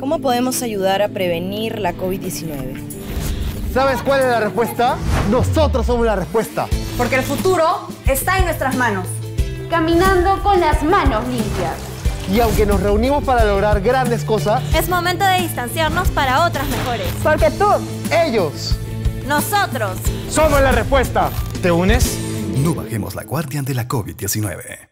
¿Cómo podemos ayudar a prevenir la COVID-19? ¿Sabes cuál es la respuesta? Nosotros somos la respuesta. Porque el futuro está en nuestras manos. Caminando con las manos limpias. Y aunque nos reunimos para lograr grandes cosas, es momento de distanciarnos para otras mejores. Porque tú, ellos, nosotros, somos la respuesta. ¿Te unes? No bajemos la guardia ante la COVID-19.